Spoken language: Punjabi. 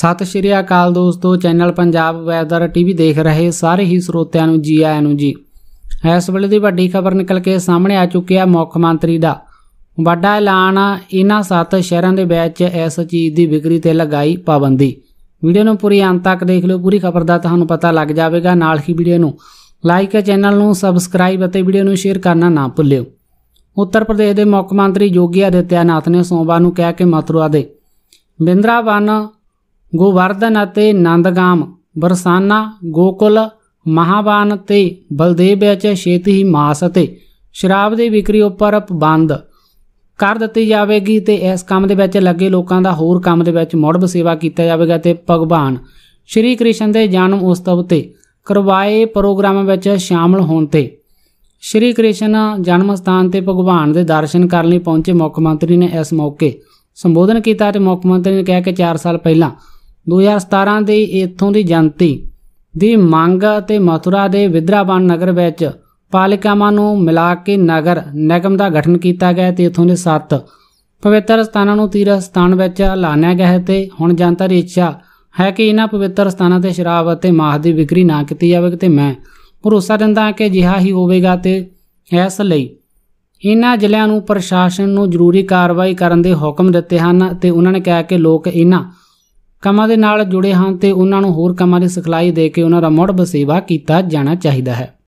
ਸਤਿ ਸ਼੍ਰੀ ਅਕਾਲ ਦੋਸਤੋ, ਚੈਨਲ ਪੰਜਾਬ ਵੈਦਰ ਟੀਵੀ ਦੇਖ ਰਹੇ ਸਾਰੇ ਹੀ ਸਰੋਤਿਆਂ ਨੂੰ ਜੀ ਆਇਆਂ ਨੂੰ ਜੀ। ਇਸ ਵੇਲੇ ਦੀ ਵੱਡੀ ਖਬਰ ਨਿਕਲ ਕੇ ਸਾਹਮਣੇ ਆ ਚੁੱਕੀ ਹੈ ਮੁੱਖ ਮੰਤਰੀ ਦਾ। ਵੱਡਾ ਐਲਾਨ ਇਹਨਾਂ ਸੱਤ ਸ਼ਹਿਰਾਂ ਦੇ ਵਿੱਚ ਇਸ ਚੀਜ਼ ਦੀ ਵਿਕਰੀ ਤੇ ਲਗਾਈ ਪਾਬੰਦੀ। ਵੀਡੀਓ ਨੂੰ ਪੂਰੀ ਅੰਤ ਤੱਕ ਦੇਖ ਲਿਓ, ਪੂਰੀ ਖਬਰ ਦਾ ਤੁਹਾਨੂੰ ਪਤਾ ਲੱਗ ਜਾਵੇਗਾ ਨਾਲ ਹੀ ਵੀਡੀਓ ਨੂੰ ਲਾਈਕ, ਚੈਨਲ ਨੂੰ ਸਬਸਕ੍ਰਾਈਬ ਅਤੇ ਵੀਡੀਓ ਨੂੰ ਸ਼ੇਅਰ ਕਰਨਾ ਨਾ ਭੁੱਲਿਓ। ਉੱਤਰ ਪ੍ਰਦੇਸ਼ ਦੇ ਮੁੱਖ ਮੰਤਰੀ ਯੋਗੀ ਆਦਿੱਤਿਆਨਾਥ ਨੇ ਸੋਮਵਾਰ ਨੂੰ ਕਿਹਾ ਕਿ ਮਥੁਰਾ ਦੇ ਬਿੰਦਰਾਵਨ ਗੋਵਰਧਨ ਅਤੇ ਨੰਦਗਾਮ, ਬਰਸਾਨਾ, ਗੋਕੁਲ, ਮਹਾਬਾਨ ਤੇ ਬਲਦੇਵ ਵਿੱਚ ਛੇਤੀ ਹੀ ਮਾਸ ਅਤੇ ਸ਼ਰਾਬ ਦੀ ਵਿਕਰੀ ਉੱਪਰ ਪਾਬੰਦ ਕਰ ਦਿੱਤੀ ਜਾਵੇਗੀ ਤੇ ਇਸ ਕੰਮ ਦੇ ਵਿੱਚ ਲੱਗੇ ਲੋਕਾਂ ਦਾ ਹੋਰ ਕੰਮ ਦੇ ਵਿੱਚ ਮੁੜ ਸੇਵਾ ਕੀਤਾ ਜਾਵੇਗਾ ਤੇ ਭਗਵਾਨ ਸ਼੍ਰੀ ਕ੍ਰਿਸ਼ਨ ਦੇ ਜਨਮ ਉਤਸਵ ਤੇ ਕਰਵਾਏ ਪ੍ਰੋਗਰਾਮ ਵਿੱਚ ਸ਼ਾਮਲ ਹੋਣ ਤੇ ਸ਼੍ਰੀ ਕ੍ਰਿਸ਼ਨ ਜਨਮ ਸਥਾਨ ਤੇ ਭਗਵਾਨ ਦੇ ਦਰਸ਼ਨ ਕਰਨ ਲਈ ਪਹੁੰਚੇ ਮੁੱਖ ਮੰਤਰੀ ਨੇ ਇਸ ਮੌਕੇ ਸੰਬੋਧਨ ਕੀਤਾ ਤੇ ਮੁੱਖ ਮੰਤਰੀ ਨੇ ਕਿਹਾ ਕਿ 4 ਸਾਲ ਪਹਿਲਾਂ 2017 ਦੀ ਇੱਥੋਂ ਦੀ ਜਨਤੀ ਦੀ ਮੰਗ ਤੇ ਮਥੁਰਾ ਦੇ ਵਿਦਰਾਵਨ ਨਗਰ ਵਿੱਚ ਪਾਲਿਕਾਵਾਂ ਨੂੰ ਮਿਲਾ ਕੇ ਨਗਰ ਨਿਗਮ ਦਾ ਗਠਨ ਕੀਤਾ ਗਿਆ ਤੇ ਇੱਥੋਂ ਦੇ 7 ਪਵਿੱਤਰ ਸਥਾਨਾਂ ਨੂੰ ਤੀਰਥ ਸਥਾਨ ਵਿੱਚ ਐਲਾਨਿਆ ਗਿਆ ਹੈ ਤੇ ਹੁਣ ਜਨਤਾ ਦੀ ਇੱਛਾ ਹੈ ਕਿ ਇਹਨਾਂ ਪਵਿੱਤਰ ਸਥਾਨਾਂ ਤੇ ਸ਼ਰਾਬ ਅਤੇ ਮਾਸ ਦੀ ਵਿਕਰੀ ਨਾ ਕੀਤੀ ਜਾਵੇ ਤੇ ਮੈਂ ਭਰੋਸਾ ਦਿੰਦਾ ਹਾਂ ਕਿ ਅਜਿਹਾ ਹੀ ਹੋਵੇਗਾ ਤੇ ਇਸ ਲਈ ਇਹਨਾਂ ਜ਼ਿਲ੍ਹਿਆਂ ਨੂੰ ਪ੍ਰਸ਼ਾਸਨ ਨੂੰ ਜ਼ਰੂਰੀ ਕਾਰਵਾਈ ਕਰਨ ਦੇ ਹੁਕਮ ਦਿੱਤੇ ਹਨ ਤੇ ਉਹਨਾਂ ਨੇ ਕਿਹਾ ਕਿ ਲੋਕ ਇਹਨਾਂ ਕੰਮਾਂ ਦੇ ਨਾਲ ਜੁੜੇ ਹਨ ਤੇ ਉਹਨਾਂ ਨੂੰ ਹੋਰ ਕੰਮਾਂ ਦੀ ਸਿਖਲਾਈ ਦੇ ਕੇ ਉਹਨਾਂ ਦਾ ਮੁੜ ਵਸੇਵਾ ਕੀਤਾ ਜਾਣਾ ਚਾਹੀਦਾ ਹੈ।